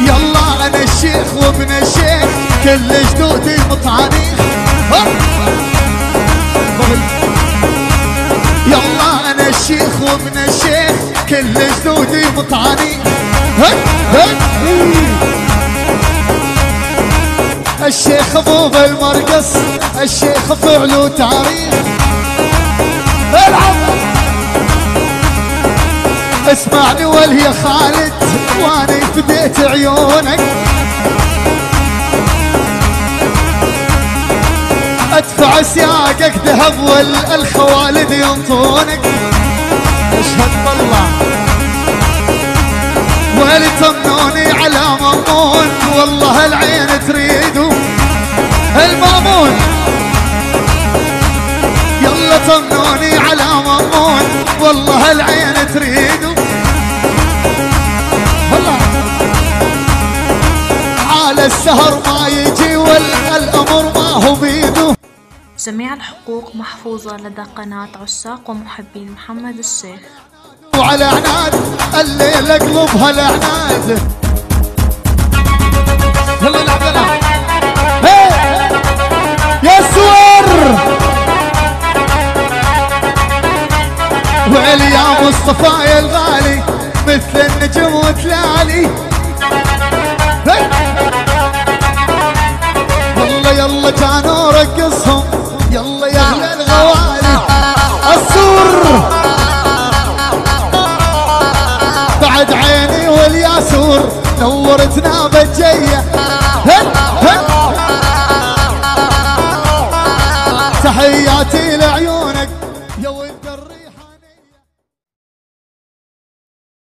يلا أنا الشيخ وابن الشيخ كل جدودي مطانيخ يلا أنا الشيخ وابن الشيخ كل جدودي مطانيخ الشيخ أبو بالمرقص الشيخ فعله تاريخ العب اسمعني ول يا خالد واني فديت عيونك. أدفع سياقك ذهب والخوالد ينطونك. أشهد بالله. ويلي تمنوني على مامون والله العين تريدو على السهر ما يجي والامر ما هو بيدو جميع الحقوق محفوظة لدى قناة عشاق ومحبين محمد الشيخ. وعلى عناد الليلة قلوبها العناد يلا يا الله. سور! ويلي يا مصطفى يا الغالي مثل النجم وتلالي. يلا كانوا رقصهم. يلا يا أهل الغوالي. السور بعد عيني والياسور نورتنا هل تحياتي الريح